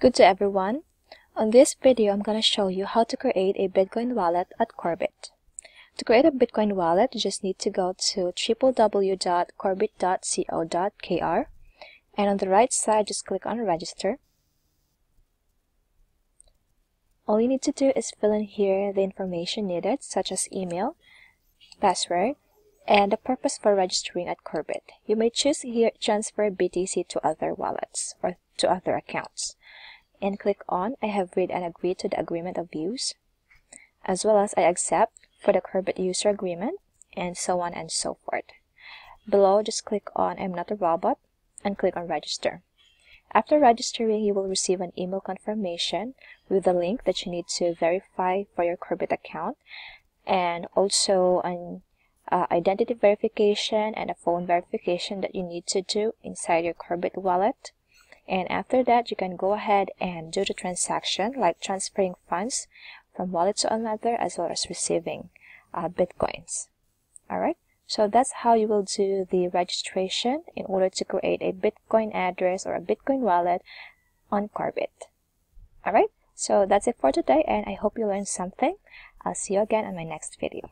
Good to everyone. On this video, I'm going to show you how to create a Bitcoin wallet at Korbit. To create a Bitcoin wallet, you just need to go to www.korbit.co.kr and on the right side, just click on register. All you need to do is fill in here the information needed, such as email, password, and the purpose for registering at Korbit. You may choose here transfer BTC to other wallets or to other accounts and click on I have read and agreed to the agreement of use as well as I accept for the Korbit user agreement and so on and so forth. Below just click on I'm not a robot and click on register. After registering you will receive an email confirmation with the link that you need to verify for your Korbit account and also an uh, identity verification and a phone verification that you need to do inside your Korbit wallet and after that you can go ahead and do the transaction like transferring funds from wallet to another as well as receiving uh, bitcoins. Alright? So that's how you will do the registration in order to create a bitcoin address or a bitcoin wallet on Korbit alright? So that's it for today and I hope you learned something. I'll see you again in my next video